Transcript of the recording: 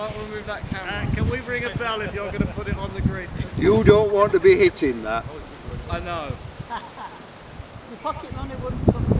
might want to move that camera. Uh, can we ring a bell if you're going to put it on the grid? You don't want to be hitting that. I know. The pocket money wouldn't come